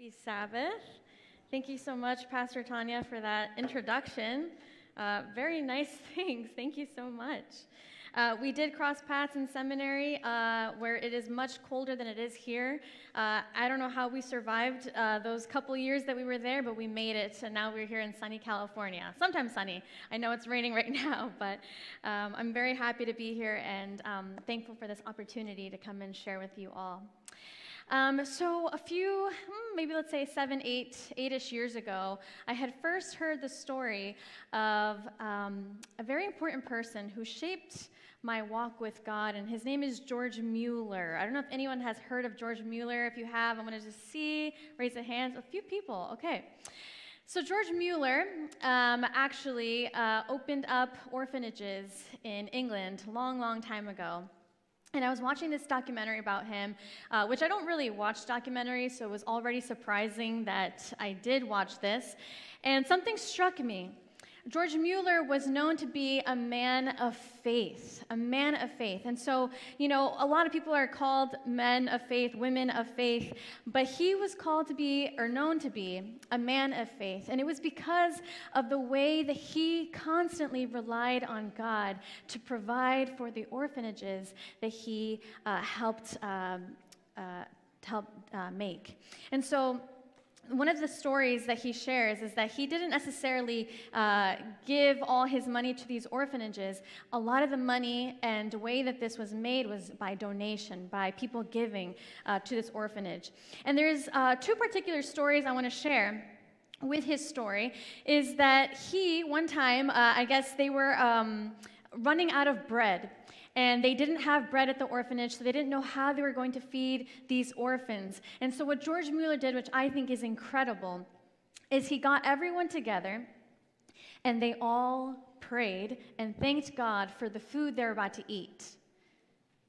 Happy Sabbath. Thank you so much, Pastor Tanya, for that introduction. Uh, very nice things. Thank you so much. Uh, we did cross paths in seminary uh, where it is much colder than it is here. Uh, I don't know how we survived uh, those couple years that we were there, but we made it, and now we're here in sunny California. Sometimes sunny. I know it's raining right now, but um, I'm very happy to be here and um, thankful for this opportunity to come and share with you all. Um, so, a few, hmm, maybe let's say seven, eight, eight-ish years ago, I had first heard the story of um, a very important person who shaped my walk with God, and his name is George Mueller. I don't know if anyone has heard of George Mueller. If you have, I'm going to just see, raise a hand. A few people, okay. So, George Mueller um, actually uh, opened up orphanages in England a long, long time ago. And I was watching this documentary about him, uh, which I don't really watch documentaries, so it was already surprising that I did watch this. And something struck me. George Mueller was known to be a man of faith, a man of faith. And so, you know, a lot of people are called men of faith, women of faith, but he was called to be, or known to be, a man of faith. And it was because of the way that he constantly relied on God to provide for the orphanages that he uh, helped, um, uh, help uh, make. And so, one of the stories that he shares is that he didn't necessarily uh, give all his money to these orphanages. A lot of the money and the way that this was made was by donation, by people giving uh, to this orphanage. And there's uh, two particular stories I want to share with his story. Is that he one time, uh, I guess they were um, running out of bread and they didn't have bread at the orphanage, so they didn't know how they were going to feed these orphans. And so, what George Mueller did, which I think is incredible, is he got everyone together and they all prayed and thanked God for the food they're about to eat.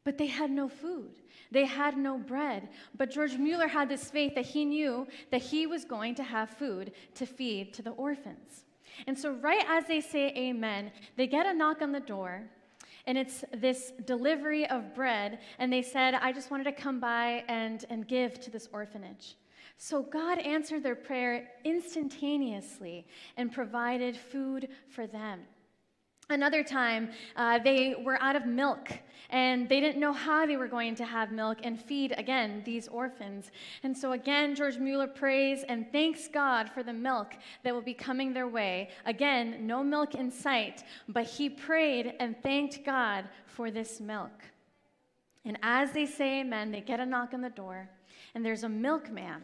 But they had no food. They had no bread. But George Mueller had this faith that he knew that he was going to have food to feed to the orphans. And so, right as they say amen, they get a knock on the door and it's this delivery of bread. And they said, I just wanted to come by and, and give to this orphanage. So God answered their prayer instantaneously and provided food for them. Another time, uh, they were out of milk and they didn't know how they were going to have milk and feed again these orphans. And so, again, George Mueller prays and thanks God for the milk that will be coming their way. Again, no milk in sight, but he prayed and thanked God for this milk. And as they say amen, they get a knock on the door, and there's a milkman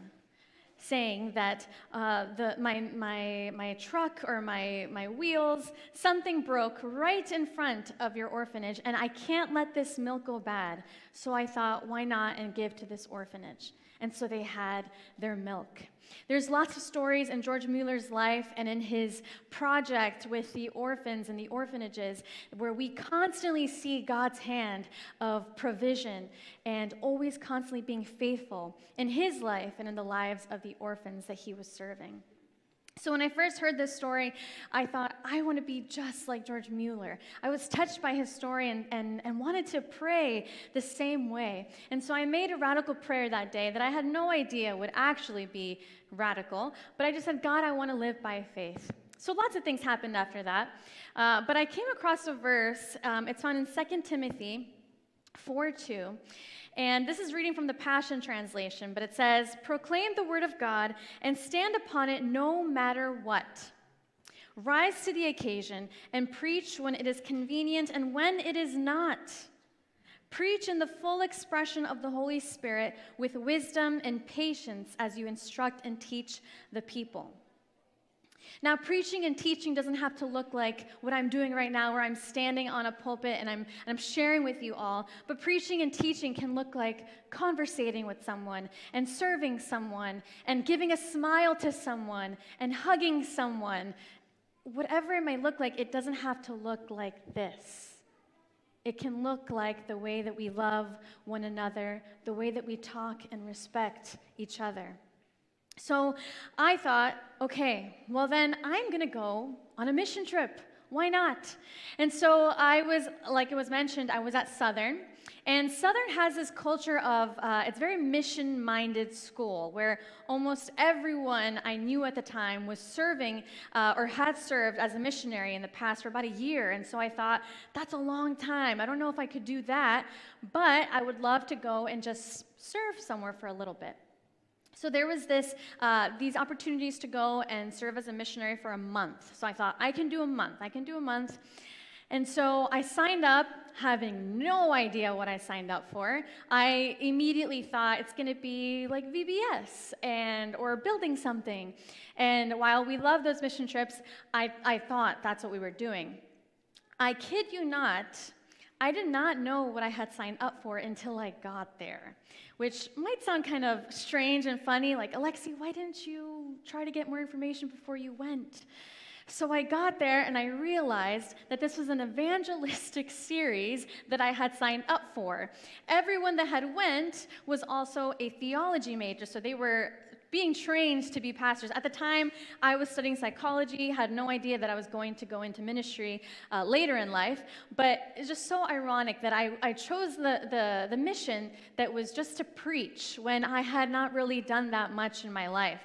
saying that uh, the, my, my, my truck or my, my wheels, something broke right in front of your orphanage, and I can't let this milk go bad. So I thought, why not and give to this orphanage? And so they had their milk. There's lots of stories in George Mueller's life and in his project with the orphans and the orphanages where we constantly see God's hand of provision and always constantly being faithful in his life and in the lives of the orphans that he was serving. So, when I first heard this story, I thought, I want to be just like George Mueller. I was touched by his story and, and, and wanted to pray the same way. And so I made a radical prayer that day that I had no idea would actually be radical, but I just said, God, I want to live by faith. So, lots of things happened after that. Uh, but I came across a verse, um, it's found in 2 Timothy 4 2. And this is reading from the Passion Translation, but it says, Proclaim the word of God and stand upon it no matter what. Rise to the occasion and preach when it is convenient and when it is not. Preach in the full expression of the Holy Spirit with wisdom and patience as you instruct and teach the people. Now, preaching and teaching doesn't have to look like what I'm doing right now, where I'm standing on a pulpit and I'm, and I'm sharing with you all. But preaching and teaching can look like conversating with someone and serving someone and giving a smile to someone and hugging someone. Whatever it may look like, it doesn't have to look like this. It can look like the way that we love one another, the way that we talk and respect each other. So I thought, okay, well then I'm going to go on a mission trip. Why not? And so I was, like it was mentioned, I was at Southern. And Southern has this culture of, uh, it's very mission minded school where almost everyone I knew at the time was serving uh, or had served as a missionary in the past for about a year. And so I thought, that's a long time. I don't know if I could do that, but I would love to go and just serve somewhere for a little bit. So there was this, uh, these opportunities to go and serve as a missionary for a month. So I thought, I can do a month. I can do a month. And so I signed up having no idea what I signed up for. I immediately thought it's going to be like VBS and or building something. And while we love those mission trips, I, I thought that's what we were doing. I kid you not, I did not know what I had signed up for until I got there, which might sound kind of strange and funny, like, Alexy, why didn't you try to get more information before you went? So I got there and I realized that this was an evangelistic series that I had signed up for. Everyone that had went was also a theology major, so they were being trained to be pastors. At the time, I was studying psychology, had no idea that I was going to go into ministry uh, later in life. But it's just so ironic that I, I chose the, the, the mission that was just to preach when I had not really done that much in my life.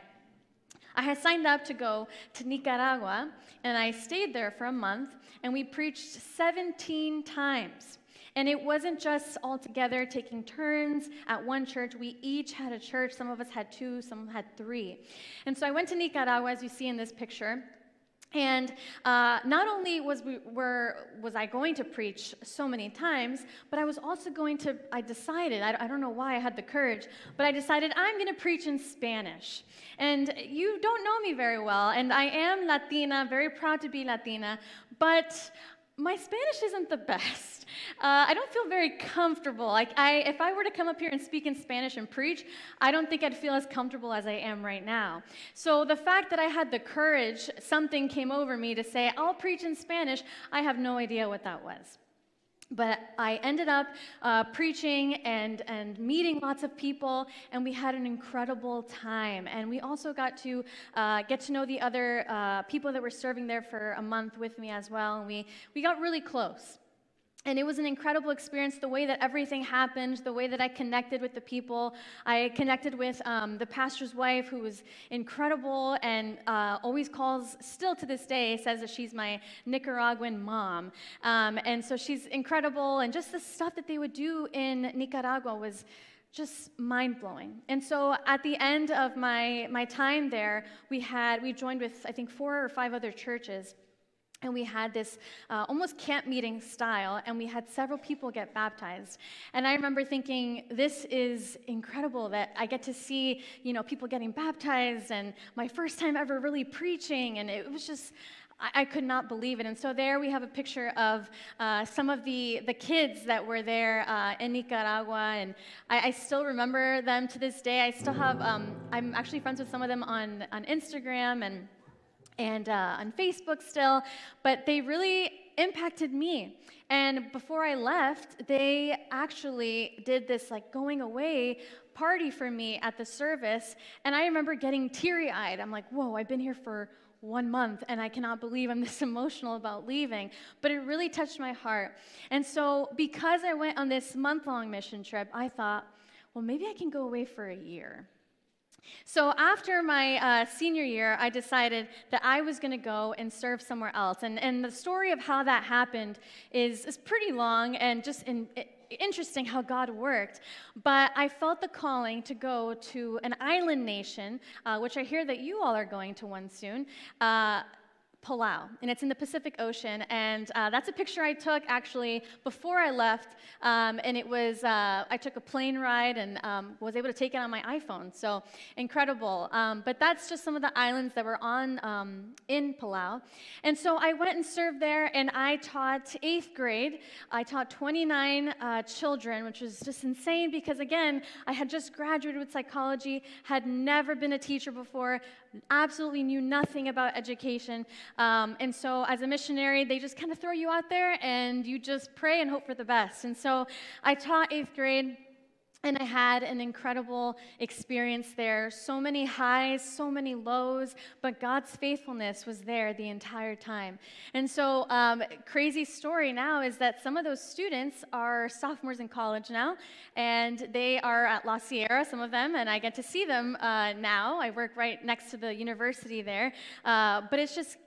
I had signed up to go to Nicaragua, and I stayed there for a month, and we preached 17 times. And it wasn't just all together taking turns at one church. We each had a church. Some of us had two, some had three. And so I went to Nicaragua, as you see in this picture. And uh, not only was, we, were, was I going to preach so many times, but I was also going to, I decided, I, I don't know why I had the courage, but I decided I'm going to preach in Spanish. And you don't know me very well, and I am Latina, very proud to be Latina, but my Spanish isn't the best. Uh, I don't feel very comfortable. Like, I, if I were to come up here and speak in Spanish and preach, I don't think I'd feel as comfortable as I am right now. So the fact that I had the courage, something came over me to say, I'll preach in Spanish, I have no idea what that was. But I ended up uh, preaching and, and meeting lots of people, and we had an incredible time. And we also got to uh, get to know the other uh, people that were serving there for a month with me as well, and we, we got really close. And it was an incredible experience the way that everything happened, the way that I connected with the people. I connected with um, the pastor's wife, who was incredible and uh, always calls, still to this day, says that she's my Nicaraguan mom. Um, and so she's incredible. And just the stuff that they would do in Nicaragua was just mind blowing. And so at the end of my, my time there, we had, we joined with, I think, four or five other churches and we had this uh, almost camp meeting style, and we had several people get baptized. And I remember thinking, this is incredible that I get to see, you know, people getting baptized, and my first time ever really preaching, and it was just. I, could not believe it. And so there we have a picture of uh, some of the, the kids that were there uh, in Nicaragua. And I, I, still remember them to this day. I still have, um, I'm actually friends with some of them on, on Instagram. And and uh, on Facebook still, but they really impacted me. And before I left, they actually did this like going away party for me at the service. And I remember getting teary eyed. I'm like, whoa, I've been here for one month and I cannot believe I'm this emotional about leaving. But it really touched my heart. And so, because I went on this month long mission trip, I thought, well, maybe I can go away for a year. So after my uh, senior year, I decided that I was going to go and serve somewhere else. And, and the story of how that happened is, is pretty long and just in, interesting how God worked. But I felt the calling to go to an island nation, uh, which I hear that you all are going to one soon. Uh, Palau, and it's in the Pacific Ocean. And uh, that's a picture I took actually before I left. Um, and it was, uh, I took a plane ride and um, was able to take it on my iPhone. So incredible. Um, but that's just some of the islands that were on um, in Palau. And so I went and served there, and I taught eighth grade. I taught 29 uh, children, which was just insane because, again, I had just graduated with psychology, had never been a teacher before, absolutely knew nothing about education. Um, and so, as a missionary, they just kind of throw you out there and you just pray and hope for the best. And so, I taught eighth grade. And I had an incredible experience there. So many highs, so many lows, but God's faithfulness was there the entire time. And so, um, crazy story now is that some of those students are sophomores in college now, and they are at La Sierra, some of them, and I get to see them uh, now. I work right next to the university there. Uh, but it's just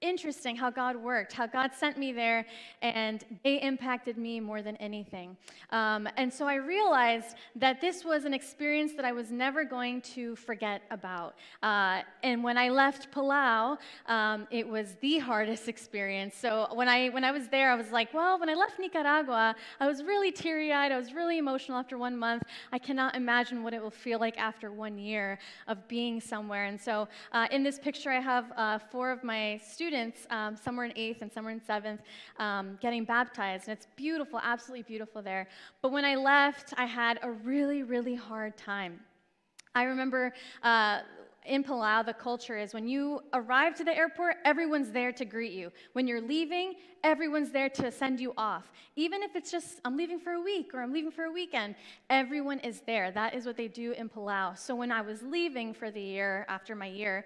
interesting how God worked, how God sent me there, and they impacted me more than anything. Um, and so I realized that this was an experience that I was never going to forget about. Uh, and when I left Palau, um, it was the hardest experience. So when I when I was there, I was like, well, when I left Nicaragua, I was really teary-eyed. I was really emotional after one month. I cannot imagine what it will feel like after one year of being somewhere. And so uh, in this picture, I have uh, four of my students students, um, some were in eighth and some were in seventh, um, getting baptized. And it's beautiful, absolutely beautiful there. But when I left, I had a really, really hard time. I remember uh, in Palau, the culture is when you arrive to the airport, everyone's there to greet you. When you're leaving, everyone's there to send you off. Even if it's just, I'm leaving for a week or I'm leaving for a weekend, everyone is there. That is what they do in Palau. So when I was leaving for the year, after my year,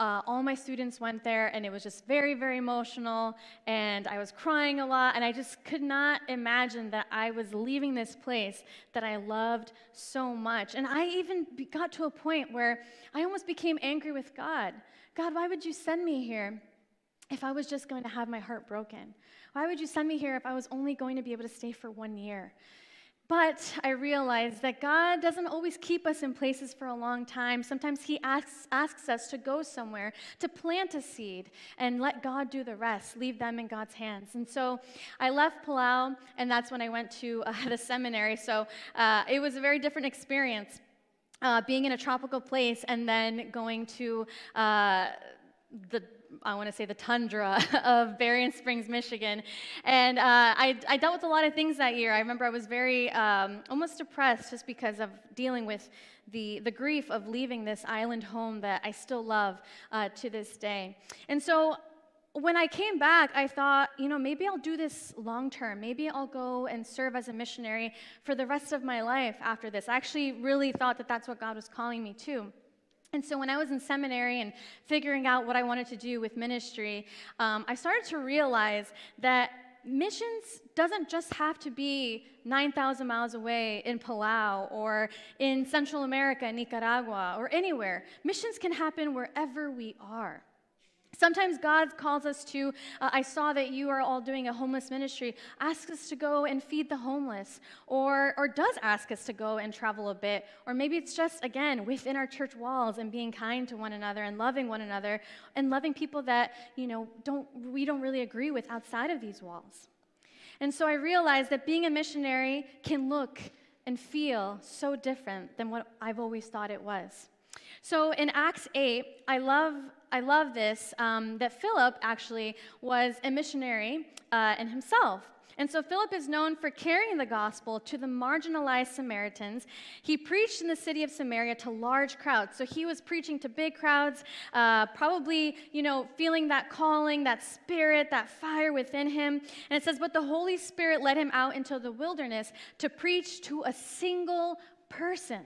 uh, all my students went there, and it was just very, very emotional, and I was crying a lot, and I just could not imagine that I was leaving this place that I loved so much. And I even got to a point where I almost became angry with God. God, why would you send me here if I was just going to have my heart broken? Why would you send me here if I was only going to be able to stay for one year? But I realized that God doesn't always keep us in places for a long time. Sometimes He asks, asks us to go somewhere, to plant a seed, and let God do the rest, leave them in God's hands. And so I left Palau, and that's when I went to uh, the seminary. So uh, it was a very different experience. Uh, being in a tropical place and then going to uh, the I want to say the tundra of Berrien Springs, Michigan. And uh, I, I, dealt with a lot of things that year. I remember I was very um, almost depressed just because of dealing with the, the grief of leaving this island home that I still love uh, to this day. And so when I came back, I thought, you know, maybe I'll do this long term. Maybe I'll go and serve as a missionary for the rest of my life after this. I actually really thought that that's what God was calling me to. And so when I was in seminary and figuring out what I wanted to do with ministry, um, I started to realize that missions doesn't just have to be 9,000 miles away in Palau or in Central America, Nicaragua, or anywhere. Missions can happen wherever we are. Sometimes God calls us to, uh, I saw that you are all doing a homeless ministry, asks us to go and feed the homeless, or, or does ask us to go and travel a bit. Or maybe it's just, again, within our church walls and being kind to one another and loving one another and loving people that, you know, don't, we don't really agree with outside of these walls. And so I realized that being a missionary can look and feel so different than what I've always thought it was. So in Acts 8, I love, I love this um, that Philip actually was a missionary uh, in himself. And so Philip is known for carrying the gospel to the marginalized Samaritans. He preached in the city of Samaria to large crowds. So he was preaching to big crowds, uh, probably, you know, feeling that calling, that spirit, that fire within him. And it says, But the Holy Spirit led him out into the wilderness to preach to a single person.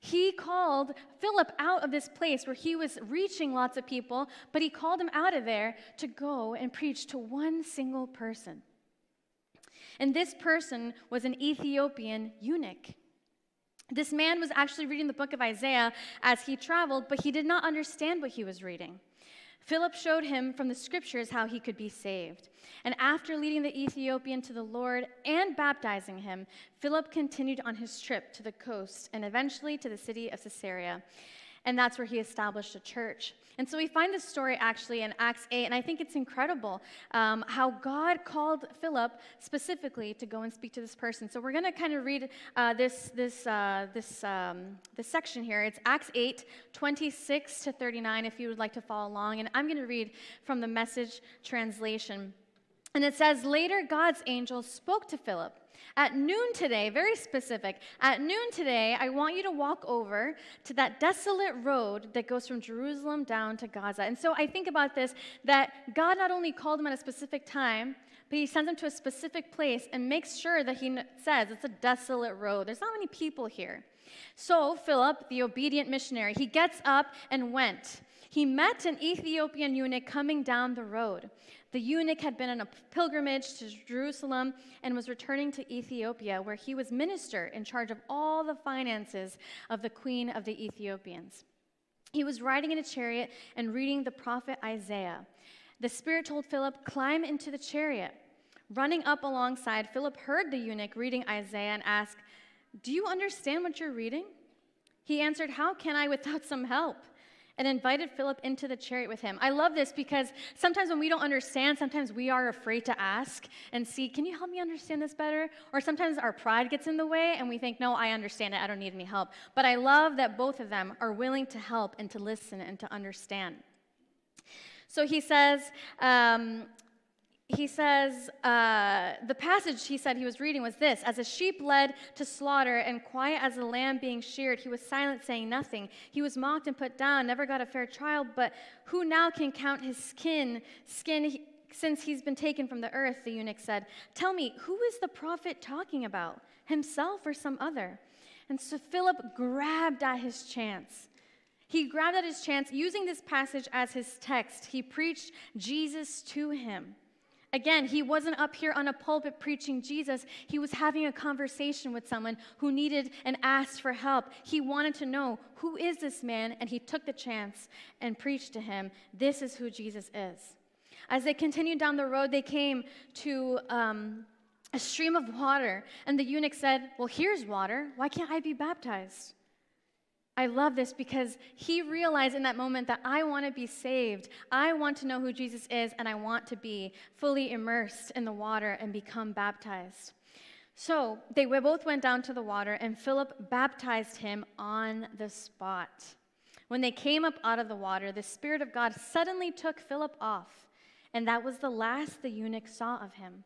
He called Philip out of this place where he was reaching lots of people, but he called him out of there to go and preach to one single person. And this person was an Ethiopian eunuch. This man was actually reading the book of Isaiah as he traveled, but he did not understand what he was reading. Philip showed him from the scriptures how he could be saved. And after leading the Ethiopian to the Lord and baptizing him, Philip continued on his trip to the coast and eventually to the city of Caesarea. And that's where he established a church. And so we find this story actually in Acts 8, and I think it's incredible um, how God called Philip specifically to go and speak to this person. So we're going to kind of read uh, this, this, uh, this, um, this section here. It's Acts 8, 26 to 39, if you would like to follow along. And I'm going to read from the message translation. And it says, Later, God's angel spoke to Philip. At noon today, very specific, at noon today, I want you to walk over to that desolate road that goes from Jerusalem down to Gaza. And so I think about this that God not only called him at a specific time, but he sends him to a specific place and makes sure that he says it's a desolate road. There's not many people here. So Philip, the obedient missionary, he gets up and went. He met an Ethiopian eunuch coming down the road. The eunuch had been on a pilgrimage to Jerusalem and was returning to Ethiopia, where he was minister in charge of all the finances of the queen of the Ethiopians. He was riding in a chariot and reading the prophet Isaiah. The Spirit told Philip, Climb into the chariot. Running up alongside, Philip heard the eunuch reading Isaiah and asked, Do you understand what you're reading? He answered, How can I without some help? And invited Philip into the chariot with him. I love this because sometimes when we don't understand, sometimes we are afraid to ask and see, can you help me understand this better? Or sometimes our pride gets in the way and we think, no, I understand it, I don't need any help. But I love that both of them are willing to help and to listen and to understand. So he says, um, he says, uh, the passage he said he was reading was this As a sheep led to slaughter and quiet as a lamb being sheared, he was silent, saying nothing. He was mocked and put down, never got a fair trial, but who now can count his skin, skin since he's been taken from the earth? The eunuch said, Tell me, who is the prophet talking about, himself or some other? And so Philip grabbed at his chance. He grabbed at his chance, using this passage as his text. He preached Jesus to him. Again, he wasn't up here on a pulpit preaching Jesus. He was having a conversation with someone who needed and asked for help. He wanted to know, who is this man? And he took the chance and preached to him, this is who Jesus is. As they continued down the road, they came to um, a stream of water. And the eunuch said, Well, here's water. Why can't I be baptized? I love this because he realized in that moment that I want to be saved. I want to know who Jesus is, and I want to be fully immersed in the water and become baptized. So they both went down to the water, and Philip baptized him on the spot. When they came up out of the water, the Spirit of God suddenly took Philip off, and that was the last the eunuch saw of him.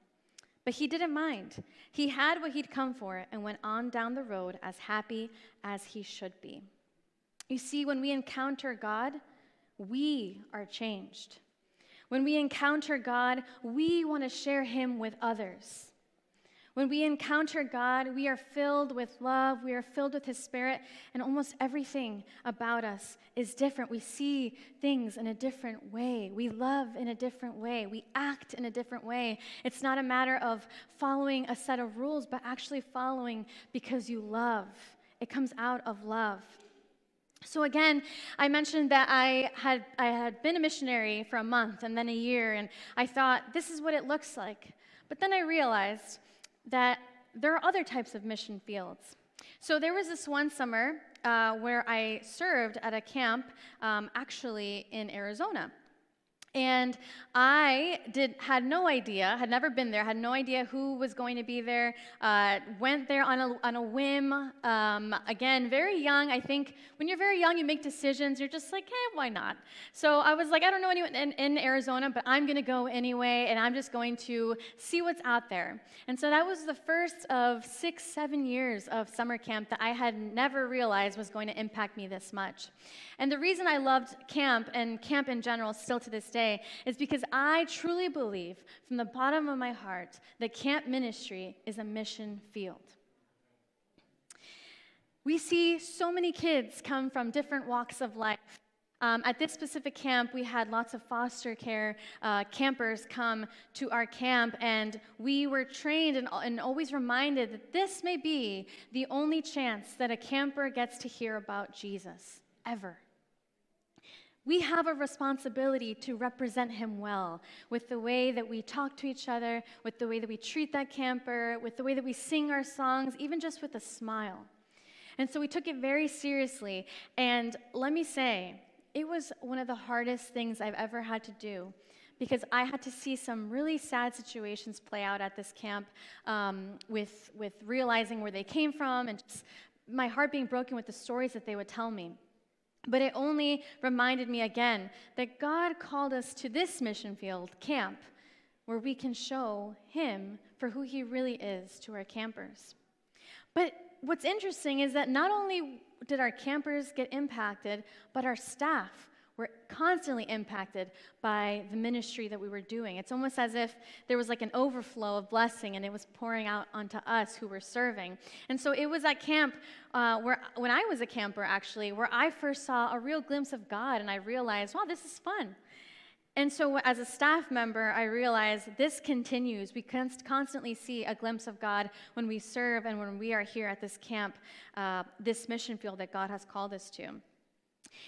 But he didn't mind. He had what he'd come for and went on down the road as happy as he should be. You see, when we encounter God, we are changed. When we encounter God, we want to share Him with others. When we encounter God, we are filled with love, we are filled with His Spirit, and almost everything about us is different. We see things in a different way, we love in a different way, we act in a different way. It's not a matter of following a set of rules, but actually following because you love. It comes out of love. So again, I mentioned that I had, I had been a missionary for a month and then a year, and I thought, this is what it looks like. But then I realized that there are other types of mission fields. So there was this one summer uh, where I served at a camp, um, actually in Arizona. And I did, had no idea, had never been there, had no idea who was going to be there. Uh, went there on a, on a whim. Um, again, very young. I think when you're very young, you make decisions. You're just like, hey, why not? So I was like, I don't know anyone in, in Arizona, but I'm going to go anyway, and I'm just going to see what's out there. And so that was the first of six, seven years of summer camp that I had never realized was going to impact me this much. And the reason I loved camp and camp in general still to this day is because I truly believe from the bottom of my heart that camp ministry is a mission field. We see so many kids come from different walks of life. Um, at this specific camp, we had lots of foster care uh, campers come to our camp, and we were trained and, and always reminded that this may be the only chance that a camper gets to hear about Jesus, ever. We have a responsibility to represent him well with the way that we talk to each other, with the way that we treat that camper, with the way that we sing our songs, even just with a smile. And so we took it very seriously. And let me say, it was one of the hardest things I've ever had to do because I had to see some really sad situations play out at this camp um, with, with realizing where they came from and my heart being broken with the stories that they would tell me. But it only reminded me again that God called us to this mission field, camp, where we can show Him for who He really is to our campers. But what's interesting is that not only did our campers get impacted, but our staff were constantly impacted by the ministry that we were doing. It's almost as if there was like an overflow of blessing and it was pouring out onto us who were serving. And so it was at camp uh, where, when I was a camper actually, where I first saw a real glimpse of God and I realized, wow, this is fun. And so, as a staff member, I realize this continues. We constantly see a glimpse of God when we serve and when we are here at this camp, uh, this mission field that God has called us to.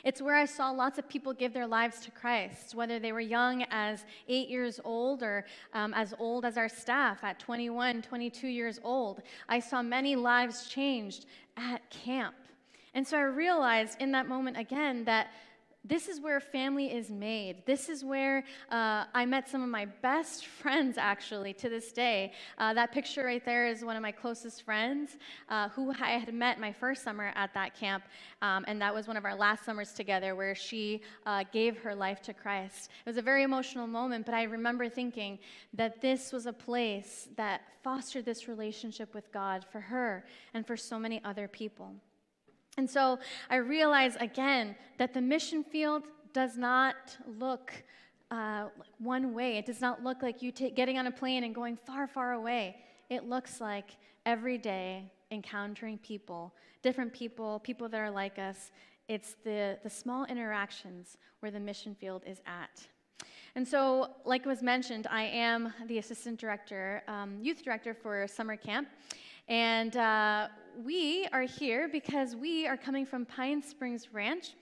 It's where I saw lots of people give their lives to Christ, whether they were young as eight years old or um, as old as our staff at 21, 22 years old. I saw many lives changed at camp. And so I realized in that moment again that this is where family is made. This is where uh, I met some of my best friends, actually, to this day. Uh, that picture right there is one of my closest friends uh, who I had met my first summer at that camp. Um, and that was one of our last summers together where she uh, gave her life to Christ. It was a very emotional moment, but I remember thinking that this was a place that fostered this relationship with God for her and for so many other people. And so I realize again that the mission field does not look uh, one way. It does not look like you t- getting on a plane and going far, far away. It looks like every day encountering people, different people, people that are like us. It's the, the small interactions where the mission field is at. And so, like was mentioned, I am the assistant director, um, youth director for summer camp. And uh, we are here because we are coming from Pine Springs Ranch,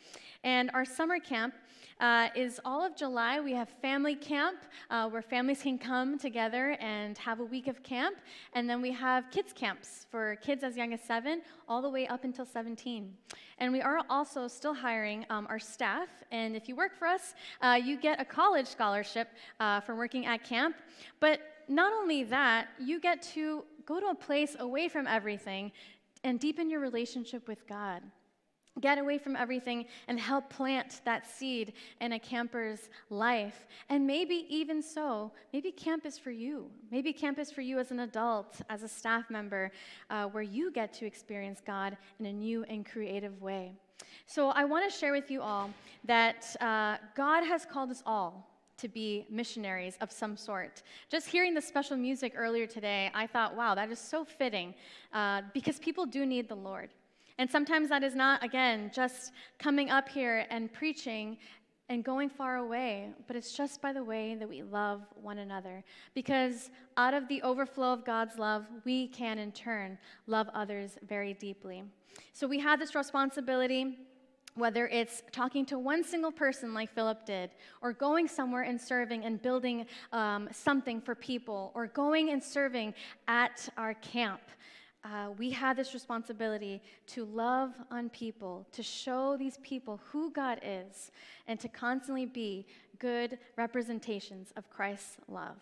and our summer camp uh, is all of July. We have family camp uh, where families can come together and have a week of camp. And then we have kids camps for kids as young as seven, all the way up until 17. And we are also still hiring um, our staff. And if you work for us, uh, you get a college scholarship uh, for working at camp. But not only that, you get to go to a place away from everything and deepen your relationship with God. Get away from everything and help plant that seed in a camper's life. And maybe even so, maybe camp is for you. Maybe camp is for you as an adult, as a staff member, uh, where you get to experience God in a new and creative way. So I want to share with you all that uh, God has called us all to be missionaries of some sort. Just hearing the special music earlier today, I thought, wow, that is so fitting uh, because people do need the Lord. And sometimes that is not, again, just coming up here and preaching and going far away, but it's just by the way that we love one another. Because out of the overflow of God's love, we can in turn love others very deeply. So we have this responsibility whether it's talking to one single person like Philip did, or going somewhere and serving and building um, something for people, or going and serving at our camp, uh, we have this responsibility to love on people, to show these people who God is, and to constantly be good representations of Christ's love.